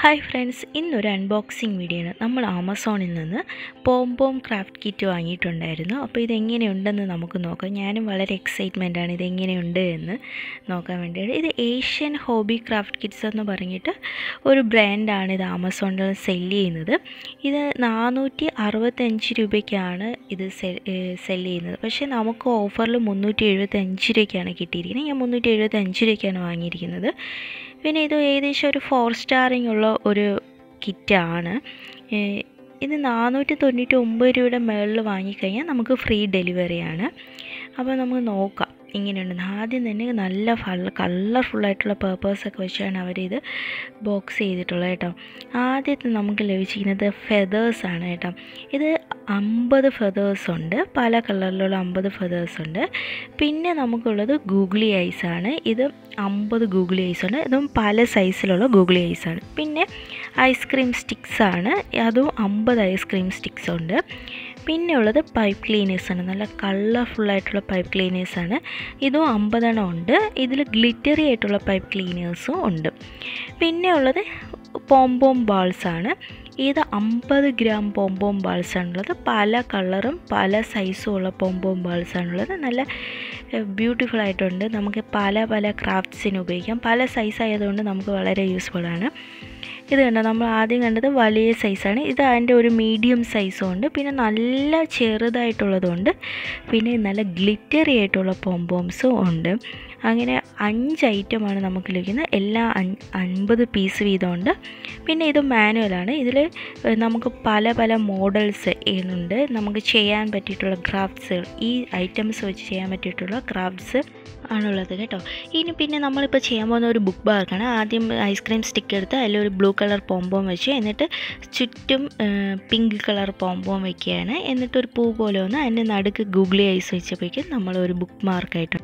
Hi friends ഇന്നൊരു unboxing video ആണ് നമ്മൾ ആമസോണിൽ നിന്ന് പോംപോം ക്രാഫ്റ്റ് കിറ്റ് വാങ്ങിയിട്ടുണ്ടായിരുന്നു. അപ്പോൾ ഇതെങ്ങനെയുണ്ടെന്ന് നമുക്ക് നോക്കാം. ഞാനും വളരെ എക്സൈറ്റ്മെന്റ് ആണ് ഇതെങ്ങനെയുണ്ട് എന്ന് നോക്കാൻ വേണ്ടിയിട്ട്. ഇത് ഏഷ്യൻ ഹോബി ക്രാഫ്റ്റ് കിറ്റ്സ് എന്ന് പറഞ്ഞിട്ട് ഒരു ബ്രാൻഡാണ് ഇത് ആമസോണിൽ സെൽ ചെയ്യുന്നത്. ഇത് നാനൂറ്റി അറുപത്തഞ്ച് രൂപയ്ക്കാണ് ഇത് സെൽ ചെയ്യുന്നത്. പക്ഷേ നമുക്ക് ഓഫറിൽ മുന്നൂറ്റി എഴുപത്തഞ്ച് രൂപയ്ക്കാണ് കിട്ടിയിരിക്കുന്നത്. ഞാൻ മുന്നൂറ്റി എഴുപത്തഞ്ച് രൂപയ്ക്കാണ് വാങ്ങിയിരിക്കുന്നത്. പിന്നെ ഇത് ഏകദേശം ഒരു ഫോർ സ്റ്റാറിങ് ഉള്ള ഒരു കിറ്റാണ് ഇത് നാനൂറ്റി തൊണ്ണൂറ്റി ഒമ്പത് രൂപയുടെ മുകളിൽ വാങ്ങിക്കഴിഞ്ഞാൽ നമുക്ക് ഫ്രീ ഡെലിവറിയാണ് അപ്പോൾ നമുക്ക് നോക്കാം ഇങ്ങനെയുണ്ട്. ആദ്യം തന്നെ നല്ല ഫള്ള കളർഫുള്ളായിട്ടുള്ള പേപ്പേഴ്സൊക്കെ വെച്ചാണ് അവരിത് ബോക്സ് ചെയ്തിട്ടുള്ളത് കേട്ടോ. ആദ്യത്തെ നമുക്ക് ലഭിച്ചിരിക്കുന്നത് ഫെതേഴ്സാണ് കേട്ടോ. ഇത് അമ്പത് ഫെതേഴ്സ് ഉണ്ട്. പല കളറിലുള്ള അമ്പത് ഫെതേഴ്സ് ഉണ്ട്. പിന്നെ നമുക്കുള്ളത് ഗൂഗിളി ആണ്. ഇത് അമ്പത് ഗൂഗിളി ഐസ് ഉണ്ട്. ഇതും പല സൈസിലുള്ള ഗൂഗിളി ആണ്. പിന്നെ ഐസ്ക്രീം സ്റ്റിക്സ് ആണ്. അതും അമ്പത് ഐസ്ക്രീം സ്റ്റിക്സ് ഉണ്ട്. പിന്നെ ഉള്ളത് പൈപ്പ് ക്ലീനേഴ്സ് ആണ്. നല്ല കളർഫുള്ളായിട്ടുള്ള പൈപ്പ് ക്ലീനേഴ്സ് ആണ്. ഇതും അമ്പതെണ്ണം ഉണ്ട്. ഇതിൽ ഗ്ലിറ്ററി ആയിട്ടുള്ള പൈപ്പ് ക്ലീനേഴ്സും ഉണ്ട്. പിന്നെ ഉള്ളത് പോംപോം ബാൾസാണ് ഇത് അമ്പത് ഗ്രാം പോംപോം ബാൾസാണുള്ളത്. പല കളറും പല സൈസും ഉള്ള പോംപോം ബാൾസാണുള്ളത്. നല്ല ബ്യൂട്ടിഫുൾ ആയിട്ടുണ്ട് നമുക്ക് പല പല ക്രാഫ്റ്റ്സിന് ഉപയോഗിക്കാം. പല സൈസ് ആയതുകൊണ്ട് നമുക്ക് വളരെ യൂസ്ഫുൾ ആണ് ഇത് കണ്ടോ? നമ്മൾ ആദ്യം കണ്ടത് വലിയ സൈസാണ്. ഇത് അതിന്റെ ഒരു മീഡിയം സൈസും ഉണ്ട് പിന്നെ നല്ല ചെറുതായിട്ടുള്ളതുണ്ട്. പിന്നെ നല്ല ഗ്ലിറ്ററി ആയിട്ടുള്ള പോംപോംസും ഉണ്ട്. അങ്ങനെ അഞ്ച് ഐറ്റമാണ് നമുക്ക് ലഭിക്കുന്നത്. എല്ലാ അൻപത് പീസ് വീതമുണ്ട്. പിന്നെ ഇത് മാനുവലാണ്. ഇതിൽ നമുക്ക് പല പല മോഡൽസ് ഉണ്ട് നമുക്ക് ചെയ്യാൻ പറ്റിയിട്ടുള്ള ക്രാഫ്റ്റ്സ് ഈ ഐറ്റംസ് വെച്ച് ചെയ്യാൻ പറ്റിയിട്ടുള്ള ക്രാഫ്റ്റ്സ് ആണുള്ളത് കേട്ടോ. ഇനി പിന്നെ നമ്മളിപ്പോൾ ചെയ്യാൻ പോകുന്ന ഒരു ബുക്ക് ബാർക്കാണ് ആദ്യം ഐസ്ക്രീം സ്റ്റിക്ക് എടുത്ത് അതിലൊരു ബ്ലൂ കളർ പോംപോം വെച്ച് എന്നിട്ട് ചുറ്റും പിങ്ക് കളർ പോംപോം വെക്കുകയാണ്. എന്നിട്ട് ഒരു പൂ പോലെ ഒന്ന് അതിന്റെ നടുക്ക് ഗൂഗിളി ഐസ് വെച്ചപ്പോഴേക്കും നമ്മളൊരു ബുക്ക് മാർക്കായിട്ട്